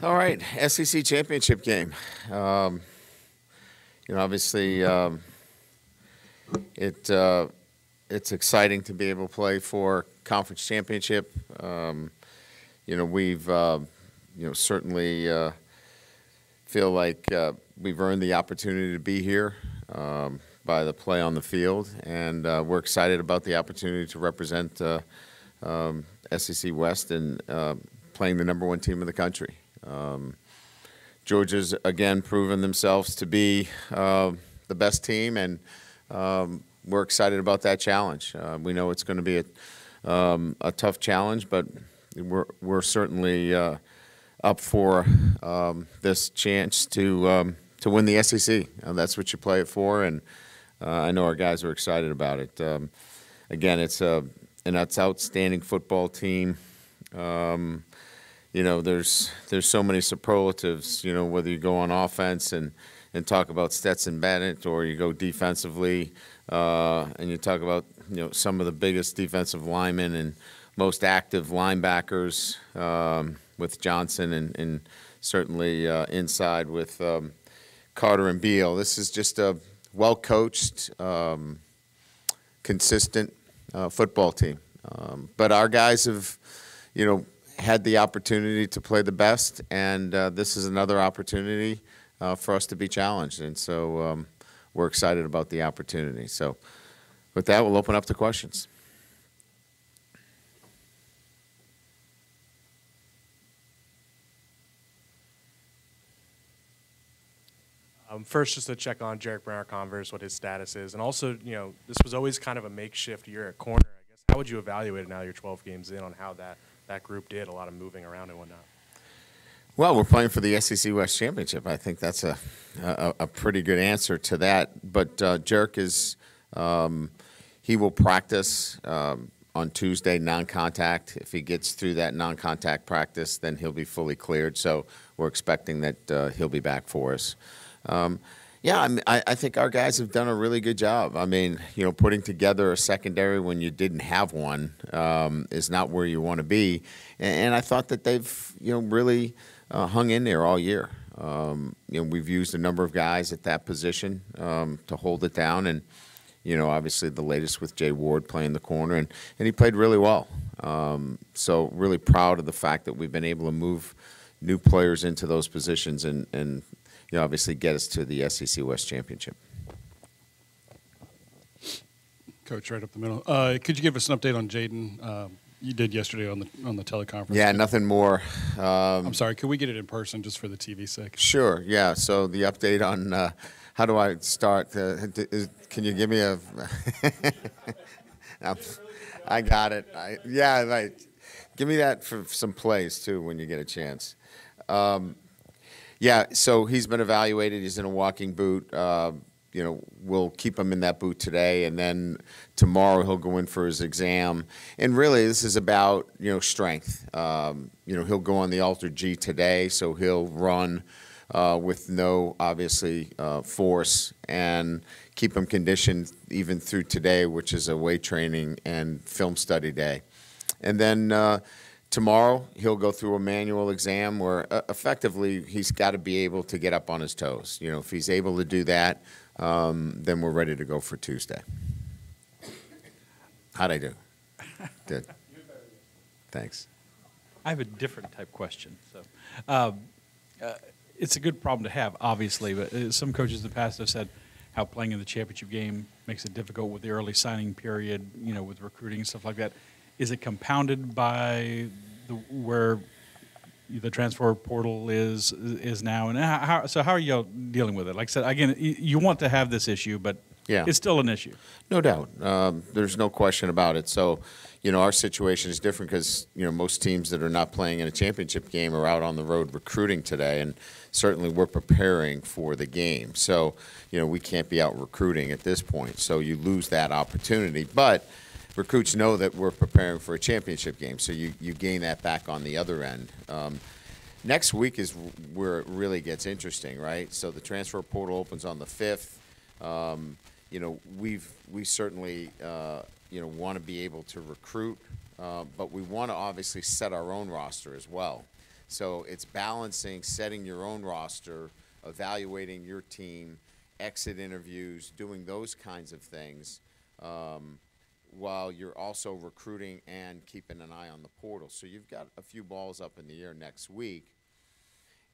All right, SEC championship game. Um, you know, obviously, um, it uh, it's exciting to be able to play for conference championship. Um, you know, we've uh, you know certainly uh, feel like uh, we've earned the opportunity to be here um, by the play on the field, and uh, we're excited about the opportunity to represent uh, um, SEC West and playing the number one team in the country. Um, Georgia's again proven themselves to be uh, the best team, and um, we're excited about that challenge. Uh, we know it's going to be a, um, a tough challenge, but we're we're certainly uh, up for um, this chance to um, to win the SEC. that's what you play it for, and uh, I know our guys are excited about it. Um, again, it's a an outstanding football team. Um, you know, there's there's so many superlatives. You know, whether you go on offense and and talk about Stetson Bennett, or you go defensively uh, and you talk about you know some of the biggest defensive linemen and most active linebackers um, with Johnson and, and certainly uh, inside with um, Carter and Beal. This is just a well coached, um, consistent uh, football team. Um, but our guys have, you know, had the opportunity to play the best, and uh, this is another opportunity uh, for us to be challenged. And so um, we're excited about the opportunity. So with that, we'll open up to questions. Um, first, just to check on Jarrick Bernard-Converse, what his status is, and also, you know, this was always kind of a makeshift year at corner. I guess how would you evaluate it now? You're 12 games in on how that that group did, a lot of moving around and whatnot. Well, we're playing for the SEC West Championship. I think that's a a, a pretty good answer to that. But uh, Jarrick is um, he will practice um, on Tuesday non-contact. If he gets through that non-contact practice, then he'll be fully cleared. So we're expecting that uh, he'll be back for us. Um, yeah, I, mean, I, I, think our guys have done a really good job. I mean, you know, putting together a secondary when you didn't have one um, is not where you want to be. And, and, I thought that they've, you know, really uh, hung in there all year. Um, you know, we've used a number of guys at that position um, to hold it down, and you know, obviously the latest with Jay Ward playing the corner, and, and he played really well. Um, so really proud of the fact that we've been able to move new players into those positions and, and you know, obviously get us to the SEC West Championship. Coach, right up the middle. Uh, could you give us an update on Jayden? Uh, you did yesterday on the on the teleconference. Yeah, nothing more. Um, I'm sorry. Could we get it in person just for the TV sake? Sure. Yeah. So the update on uh, how do I start? Uh, is, can you give me a? I got it. I, yeah. Give me that for some plays too when you get a chance. Um, yeah, so he's been evaluated. He's in a walking boot. Uh, you know, we'll keep him in that boot today, and then tomorrow he'll go in for his exam. And really, this is about you know strength. Um, you know, he'll go on the AlterG today, so he'll run uh, with no obviously uh, force and keep him conditioned even through today, which is a weight training and film study day. And then uh, tomorrow he'll go through a manual exam where uh, effectively he's got to be able to get up on his toes. You know, if he's able to do that, um, then we're ready to go for Tuesday. How'd I do? Good. Thanks. I have a different type question. So, um, uh, it's a good problem to have, obviously, but uh, some coaches in the past have said how playing in the championship game makes it difficult with the early signing period, you know, with recruiting and stuff like that. Is it compounded by the, where the transfer portal is is now, and how, so how are y'all dealing with it? Like I said, again, you want to have this issue, but yeah. it's still an issue. No doubt, um, there's no question about it. So, you know, our situation is different because you know most teams that are not playing in a championship game are out on the road recruiting today, and certainly we're preparing for the game. So, you know, we can't be out recruiting at this point. So you lose that opportunity, but recruits know that we're preparing for a championship game, so you, you gain that back on the other end. Um, next week is where it really gets interesting, right? So the transfer portal opens on the 5th. Um, you know, we've we certainly uh, you know want to be able to recruit, uh, but we want to obviously set our own roster as well. So it's balancing setting your own roster, evaluating your team, exit interviews, doing those kinds of things, um, while you're also recruiting and keeping an eye on the portal. So you've got a few balls up in the air next week.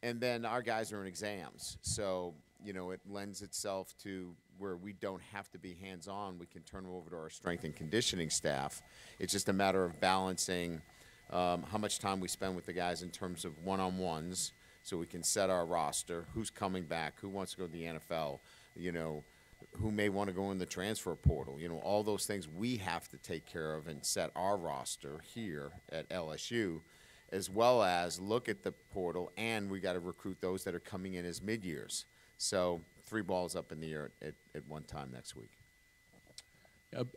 And then our guys are in exams. So, you know, it lends itself to where we don't have to be hands on. We can turn them over to our strength and conditioning staff. It's just a matter of balancing um, how much time we spend with the guys in terms of one on ones so we can set our roster, who's coming back, who wants to go to the NFL, you know, who may want to go in the transfer portal. You know, all those things we have to take care of and set our roster here at LSU, as well as look at the portal, and we got to recruit those that are coming in as mid years. So three balls up in the air at, at one time next week.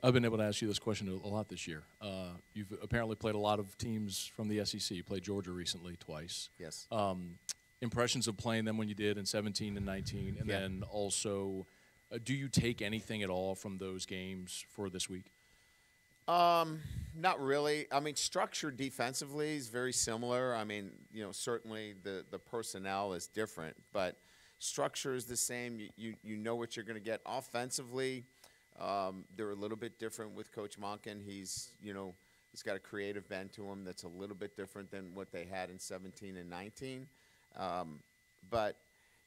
I've been able to ask you this question a a lot this year. Uh, you've apparently played a lot of teams from the SEC. You played Georgia recently twice. Yes. Um, impressions of playing them when you did in 17 and 19, and Yeah. then also, uh, do you take anything at all from those games for this week? Not really. I mean, structure defensively is very similar. I mean, you know, certainly the, the personnel is different, but structure is the same. You, you, you know what you're going to get. Offensively, um, they're a little bit different with Coach Monken. He's, you know, he's got a creative bent to him that's a little bit different than what they had in 17 and 19. Um, but,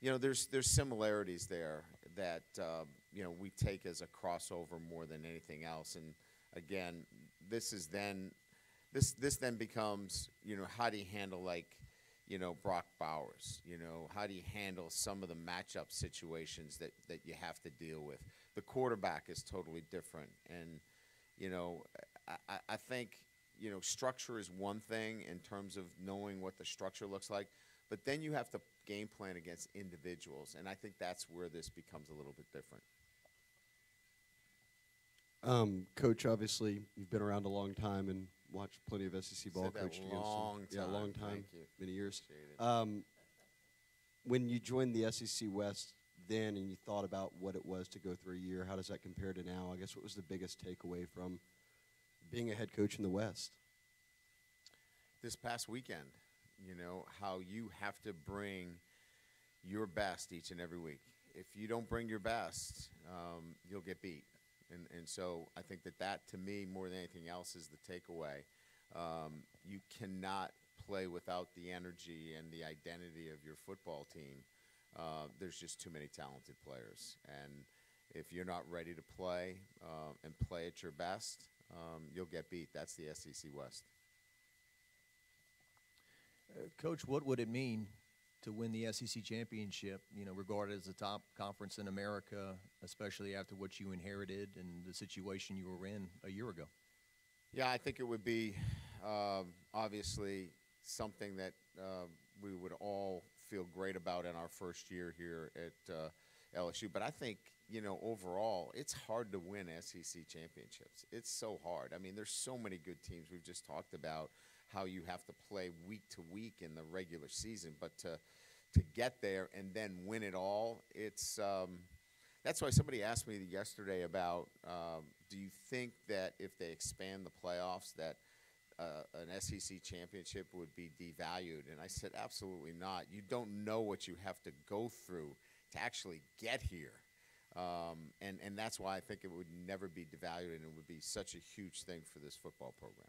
you know, there's, there's similarities there that, uh, you know, we take as a crossover more than anything else. And again, this is then, this, this then becomes, you know, how do you handle like, you know, Brock Bowers? You know, how do you handle some of the matchup situations that, that you have to deal with? The quarterback is totally different. And, you know, I, I- I think, you know, structure is one thing in terms of knowing what the structure looks like, but then you have to game plan against individuals. And I think that's where this becomes a little bit different. Um, Coach, obviously, you've been around a long time and watched plenty of SEC ball. Said coached against them. long Yeah, long time. Thank you. Many years. Um, when you joined the SEC West then and you thought about what it was to go through a year, how does that compare to now? I guess what was the biggest takeaway from being a head coach in the West? this past weekend, you know, how you have to bring your best each and every week. If you don't bring your best, um, you'll get beat. And, and so I think that that, to me, more than anything else, is the takeaway. Um, you cannot play without the energy and the identity of your football team. Uh, there's just too many talented players. And if you're not ready to play uh, and play at your best, um, you'll get beat. That's the SEC West. Coach, what would it mean to win the SEC championship? You know, regarded as the top conference in America, especially after what you inherited and the situation you were in a year ago. Yeah, I think it would be um, obviously something that uh, we would all feel great about in our first year here at uh, LSU. But I think, you know, overall, it's hard to win SEC championships. It's so hard. I mean, there's so many good teams. We've just talked about how you have to play week to week in the regular season, but to to get there and then win it all, it's. Um, that's why somebody asked me yesterday about um, do you think that if they expand the playoffs that uh, an SEC championship would be devalued? And I said absolutely not. You don't know what you have to go through to actually get here. Um, and, and that's why I think it would never be devalued and it would be such a huge thing for this football program.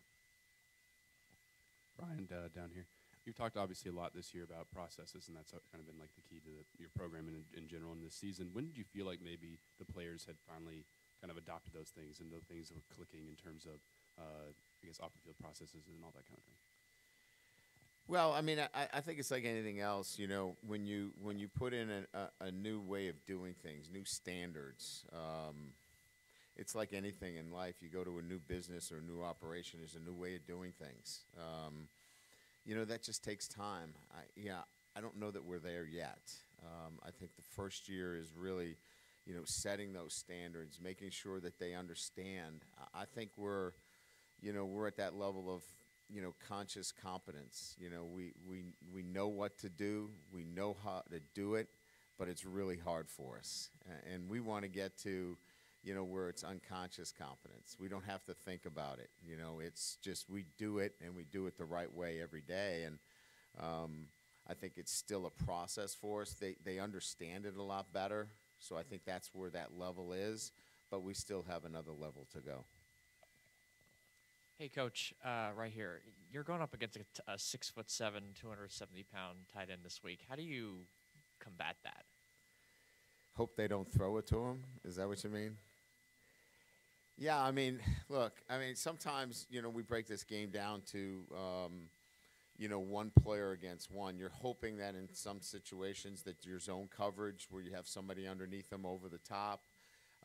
Uh, down here. You've talked obviously a lot this year about processes, and that's kind of been like the key to the, your program in, in general in this season. When did you feel like maybe the players had finally kind of adopted those things and the things that were clicking in terms of, uh, I guess, off the field processes and all that kind of thing? Well, I mean, I, I think it's like anything else. You know, when you when you put in a, a, a new way of doing things, new standards. Um, it's like anything in life. You go to a new business or a new operation. There's a new way of doing things. Um, you know, that just takes time. I, yeah, I don't know that we're there yet. Um, I think the first year is really, you know, setting those standards, making sure that they understand. I, think we're, you know, we're at that level of, you know, conscious competence. You know, we, we, we know what to do, we know how to do it, but it's really hard for us. And we want to get to, you know, where it's unconscious competence. We don't have to think about it. You know, it's just we do it and we do it the right way every day. And Um, I think it's still a process for us. They, they understand it a lot better, so I think that's where that level is, but we still have another level to go. Hey, coach, uh, right here. You're going up against a, t- a six foot seven, 270 pound tight end this week. How do you combat that? Hope they don't throw it to him. Is that what you mean? Yeah, I mean, look, I mean, sometimes you know we break this game down to, um, you know, one player against one. You're hoping that in some situations that your zone coverage, where you have somebody underneath them over the top,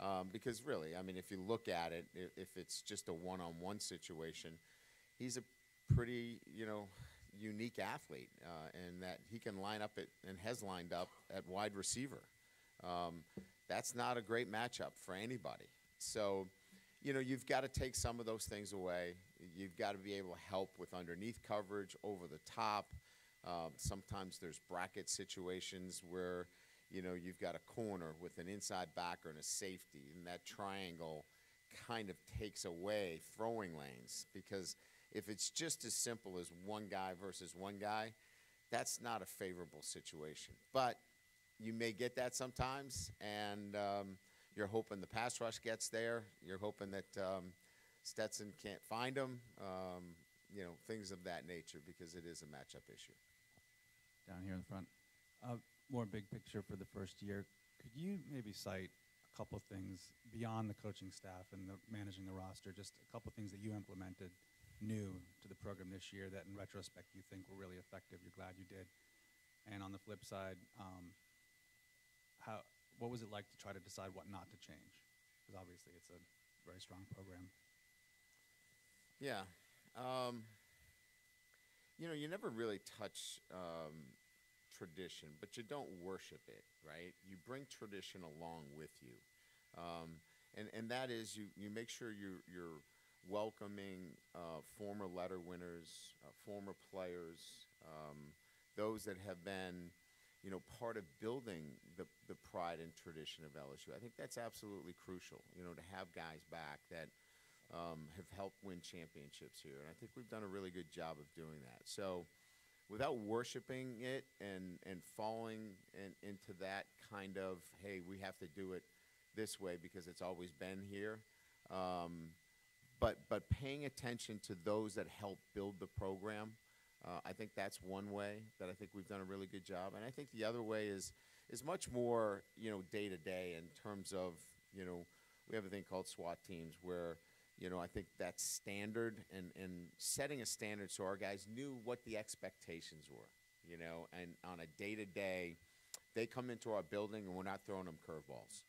um, because really, I mean, if you look at it, if, it's just a one-on-one situation, he's a pretty, you know, unique athlete, uh, and that he can line up at, and has lined up at wide receiver. Um, that's not a great matchup for anybody. So, you know, you've got to take some of those things away. You've got to be able to help with underneath coverage, over the top. Um, sometimes there's bracket situations where, you know, you've got a corner with an inside backer and a safety, and that triangle kind of takes away throwing lanes because if it's just as simple as one guy versus one guy, that's not a favorable situation. But you may get that sometimes, and um, you're hoping the pass rush gets there. You're hoping that um, Stetson can't find him. Um, you know, things of that nature because it is a matchup issue. down here in the front. Uh, more big picture for the first year. Could you maybe cite a couple things beyond the coaching staff and the managing the roster, just a couple things that you implemented new to the program this year that in retrospect you think were really effective, you're glad you did? And on the flip side, um, how, what was it like to try to decide what not to change? Because obviously it's a very strong program. Yeah. Um, you know, you never really touch um, tradition, but you don't worship it, right? You bring tradition along with you. Um, and, and that is you, you make sure you're, you're welcoming uh, former letter winners, uh, former players, um, those that have been, you know, part of building the, the pride and tradition of LSU. I think that's absolutely crucial, you know, to have guys back that um, have helped win championships here. And I think we've done a really good job of doing that. So without worshiping it and, and falling in, into that kind of, hey, we have to do it this way because it's always been here. Um, but, but paying attention to those that help build the program, uh, I think that's one way that I think we've done a really good job. And I think the other way is, is much more, you know, day to day in terms of, you know, we have a thing called SWAT teams where, you know, I think that's standard and, and setting a standard so our guys knew what the expectations were, you know, and on a day to day, they come into our building and we're not throwing them curveballs.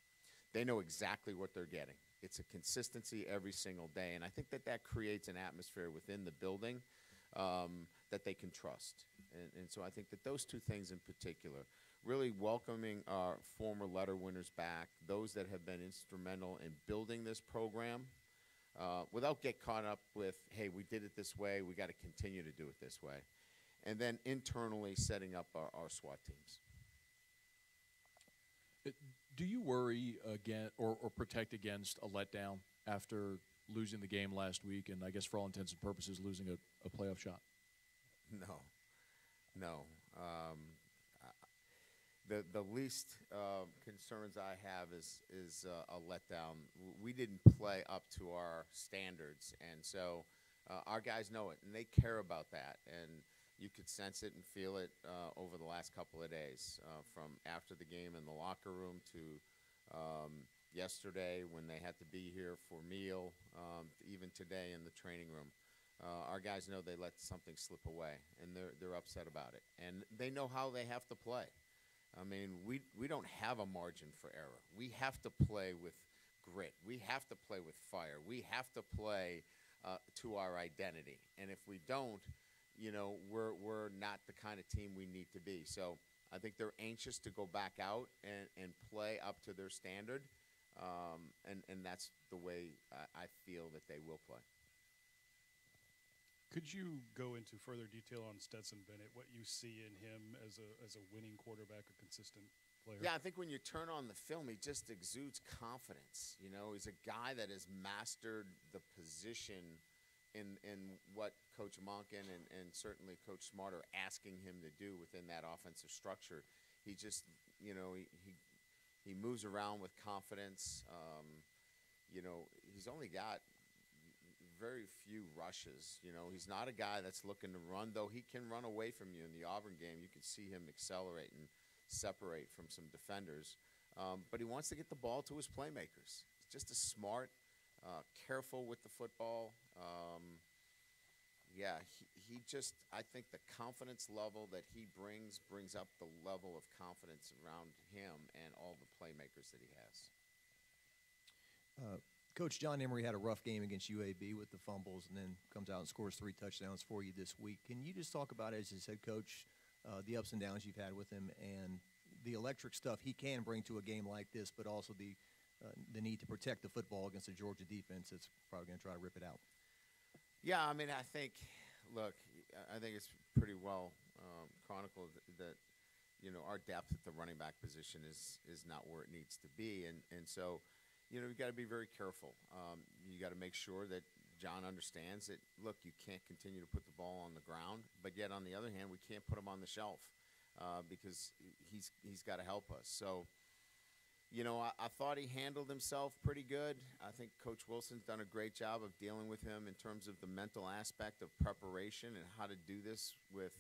They know exactly what they're getting. It's a consistency every single day. And I think that that creates an atmosphere within the building um, that they can trust. And, and so I think that those two things in particular, really welcoming our former letter winners back, those that have been instrumental in building this program, uh, without get caught up with, hey, we did it this way, we got to continue to do it this way. And then internally setting up our, our SWAT teams. Uh, Do you worry again or, or protect against a letdown after losing the game last week and I guess for all intents and purposes losing a, a playoff shot? No, no. Um, the the least uh, concerns I have is is uh, a letdown. We didn't play up to our standards, and so uh, our guys know it, and they care about that. And you could sense it and feel it uh, over the last couple of days, uh, from after the game in the locker room to um, yesterday when they had to be here for meal, um, even today in the training room. Uh, our guys know they let something slip away, and they're they're upset about it, and they know how they have to play. I mean, we we don't have a margin for error. We have to play with grit. We have to play with fire. We have to play uh, to our identity, and if we don't, you know, we're we're not the kind of team we need to be. So I think they're anxious to go back out and, and play up to their standard, um, and and that's the way I, I feel that they will play. Could you go into further detail on Stetson Bennett, what you see in him as a as a winning quarterback, a consistent player? Yeah, I think when you turn on the film, he just exudes confidence. You know, he's a guy that has mastered the position in in what Coach Monken and, and certainly Coach Smart are asking him to do within that offensive structure. He just, you know, he, he, he moves around with confidence. Um, you know, he's only got very few rushes. You know, he's not a guy that's looking to run, though he can run away from you in the Auburn game. You can see him accelerate and separate from some defenders. Um, but he wants to get the ball to his playmakers. He's just a smart, uh, careful with the football. Um, yeah, he, he just, I think the confidence level that he brings brings up the level of confidence around him and all the playmakers that he has. Coach John Emery had a rough game against UAB with the fumbles, and then comes out and scores three touchdowns for you this week. Can you just talk about, as his head coach, uh, the ups and downs you've had with him, and the electric stuff he can bring to a game like this, but also the uh, the need to protect the football against a Georgia defense that's probably going to try to rip it out. Yeah, I mean, I think, look, I think it's pretty well um, chronicled that, you know, our depth at the running back position is is not where it needs to be, and and so, you know, you got to be very careful. Um, you got to make sure that John understands that. Look, you can't continue to put the ball on the ground, but yet on the other hand, we can't put him on the shelf uh, because he's he's got to help us. So you know, I, I, thought he handled himself pretty good. I think Coach Wilson's done a great job of dealing with him in terms of the mental aspect of preparation and how to do this with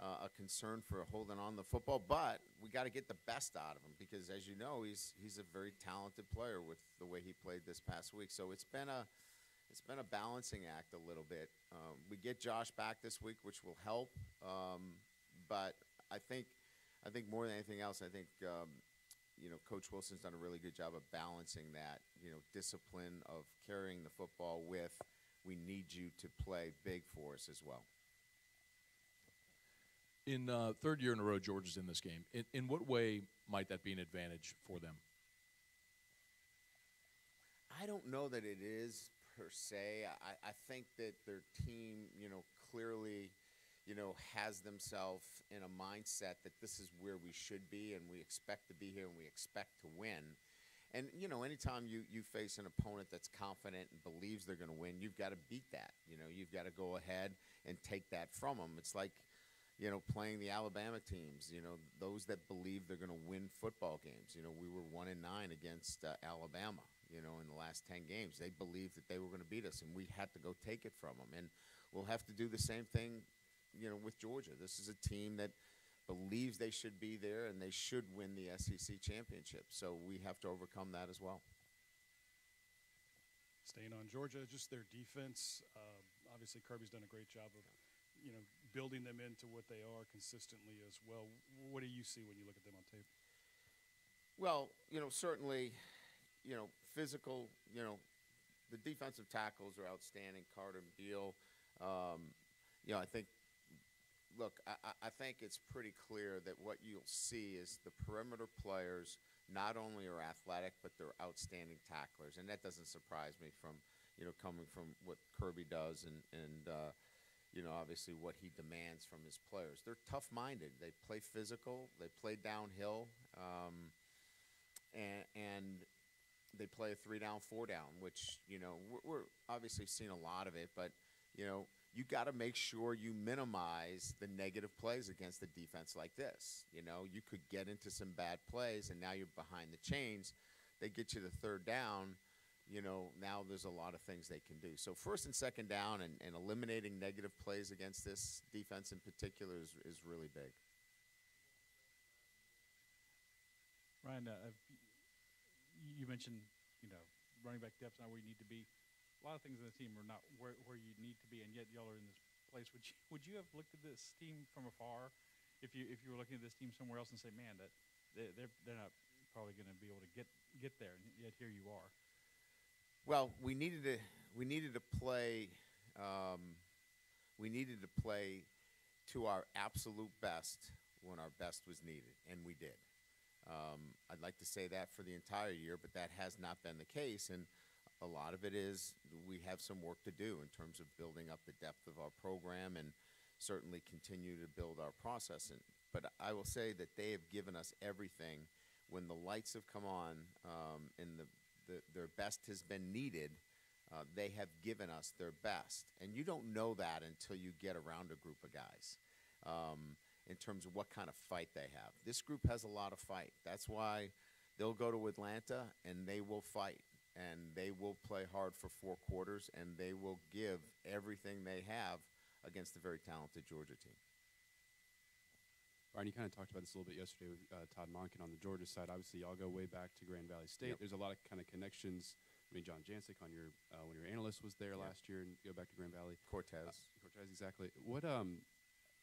uh, a concern for holding on the football. But we got to get the best out of him because, as you know, he's he's a very talented player with the way he played this past week. So it's been a it's been a balancing act a little bit. Um, we get Josh back this week, which will help. Um, but I think I think more than anything else, I think. Um, you know, Coach Wilson's done a really good job of balancing that, you know, discipline of carrying the football with we need you to play big for us as well. In uh, third year in a row, Georgia's in this game. In, in what way might that be an advantage for them? I don't know that it is per se. I, I think that their team, you know, clearly – you know, has themselves in a mindset that this is where we should be and we expect to be here and we expect to win. And, you know, anytime you, you face an opponent that's confident and believes they're going to win, you've got to beat that. You know, you've got to go ahead and take that from them. It's like, you know, playing the Alabama teams, you know, those that believe they're going to win football games. You know, we were one in nine against uh, Alabama, you know, in the last 10 games. They believed that they were going to beat us, and we had to go take it from them. And we'll have to do the same thing you know, with Georgia. This is a team that believes they should be there and they should win the SEC championship. So we have to overcome that as well. Staying on Georgia, just their defense. Uh, obviously, Kirby's done a great job of, you know, building them into what they are consistently as well. What do you see when you look at them on tape? Well, you know, certainly, you know, physical. You know, the defensive tackles are outstanding. Carter Beal. Um, you know, I think look, I, I think it's pretty clear that what you'll see is the perimeter players not only are athletic, but they're outstanding tacklers, and that doesn't surprise me from you know coming from what Kirby does and and uh, you know obviously what he demands from his players. They're tough-minded. They play physical. They play downhill, um, and and they play a three down, four down, which you know we're, we're obviously seeing a lot of it, but you know you got to make sure you minimize the negative plays against a defense like this. You know, you could get into some bad plays, and now you're behind the chains. They get you the third down. You know, now there's a lot of things they can do. So first and second down, and, and eliminating negative plays against this defense in particular is, is really big. Ryan, uh, you mentioned you know running back depth not where you need to be a lot of things in the team are not where, where you need to be, and yet y'all are in this place. Would you would you have looked at this team from afar, if you if you were looking at this team somewhere else and say, man, that they, they're they're not probably going to be able to get get there, and yet here you are. Well, we needed to we needed to play um, we needed to play to our absolute best when our best was needed, and we did. Um, I'd like to say that for the entire year, but that has not been the case, and a lot of it is we have some work to do in terms of building up the depth of our program and certainly continue to build our process. And, but I will say that they have given us everything when the lights have come on um, and the, the, their best has been needed. Uh, they have given us their best, and you don't know that until you get around a group of guys. Um, in terms of what kind of fight they have, this group has a lot of fight. That's why they'll go to Atlanta and they will fight and they will play hard for four quarters and they will give everything they have against the very talented Georgia team. Brian, you kind of talked about this a little bit yesterday with uh, Todd Monken on the Georgia side. Obviously, y'all go way back to Grand Valley State. Yep. There's a lot of kind of connections. I mean, John Jancek on your uh, when your analyst was there Yeah. last year, and go back to Grand Valley. Cortez. Uh, Cortez, exactly. What um,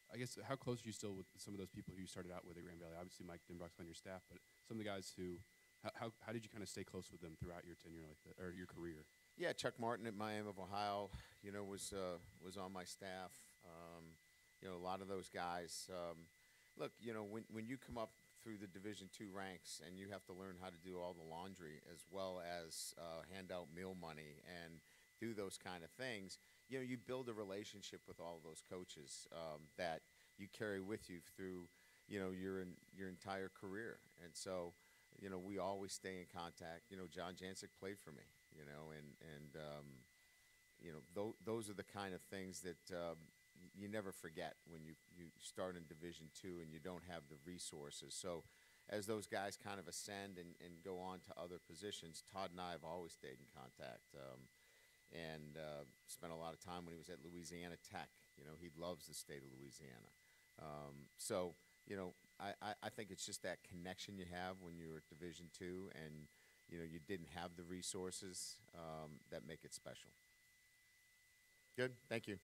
I guess how close are you still with some of those people who you started out with at Grand Valley? Obviously, Mike Denbrock's on your staff, but some of the guys who, how, how, how did you kind of stay close with them throughout your tenure like that, or your career? Yeah, Chuck Martin at Miami of Ohio, you know, was uh, was on my staff. Um, you know, a lot of those guys. Um, look, you know, when when you come up through the Division two ranks and you have to learn how to do all the laundry as well as uh, hand out meal money and do those kind of things, you know, you build a relationship with all those coaches um, that you carry with you through, you know, your your entire career. And so, you know, we always stay in contact. You know, John Jancek played for me. You know, and and um, you know, tho- those are the kind of things that um, you never forget when you, you start in Division two and you don't have the resources. So, as those guys kind of ascend and, and go on to other positions, Todd and I have always stayed in contact. Um, and uh, spent a lot of time when he was at Louisiana Tech. You know, he loves the state of Louisiana. Um, so, you know, I, I, think it's just that connection you have when you're at Division two, and you know you didn't have the resources um, that make it special. Good, thank you.